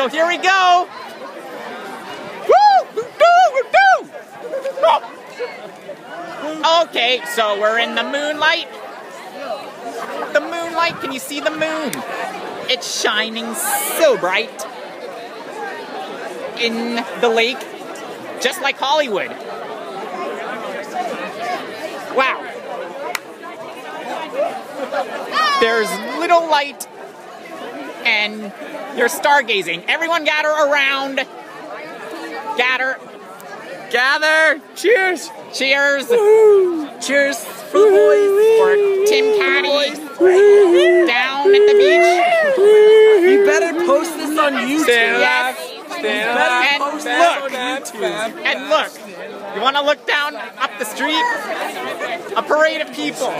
so here we go. Woo! Okay, so we're in the moonlight. The moonlight, can you see the moon? It's shining so bright in the lake, just like Hollywood. Wow. There's little light and you're stargazing. Everyone gather around. Gather. Gather! Cheers! Cheers. Cheers for the boys! For Tim Katty down at the beach. You better post this on YouTube. Stand up. Stand And up. look. And look. You want to look down up the street? A parade of people.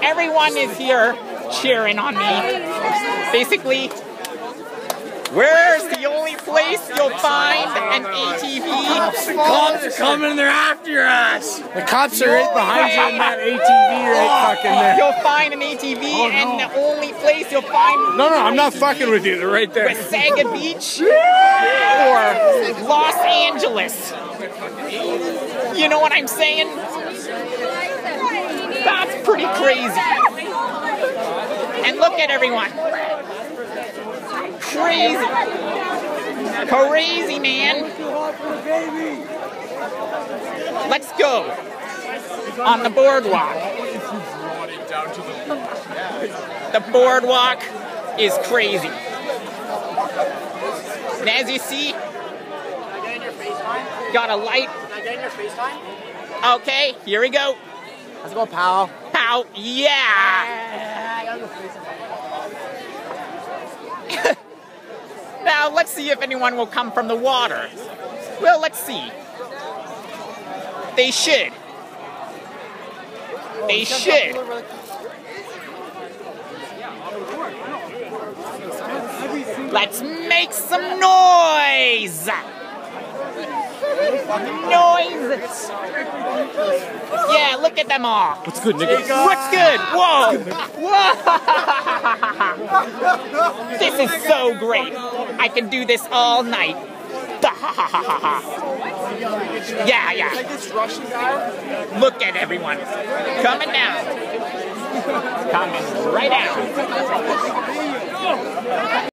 Everyone is here cheering on me. Basically, where's the only place you'll find an ATV? The cops are coming, they're after us! The cops are right behind you in that ATV right oh, fucking there. You'll find an ATV, oh, and the only place you'll find No, no, I'm not fucking with you. They're right there. Wasaga Beach or Los Angeles. You know what I'm saying? That's pretty crazy. And look at everyone. Crazy. Crazy, man. Let's go on the boardwalk. The boardwalk is crazy. And as you see, got a light. Okay, here we go. Let's go, pal. Pow, yeah! Now let's see if anyone will come from the water. Well, let's see. They should. They should. Let's make some noise! Noise! Yeah, look at them all. What's good, nigga? What's good? Whoa! Whoa! this is so great. I can do this all night. yeah, yeah. This Russian guy? Look at everyone coming down. Coming right down.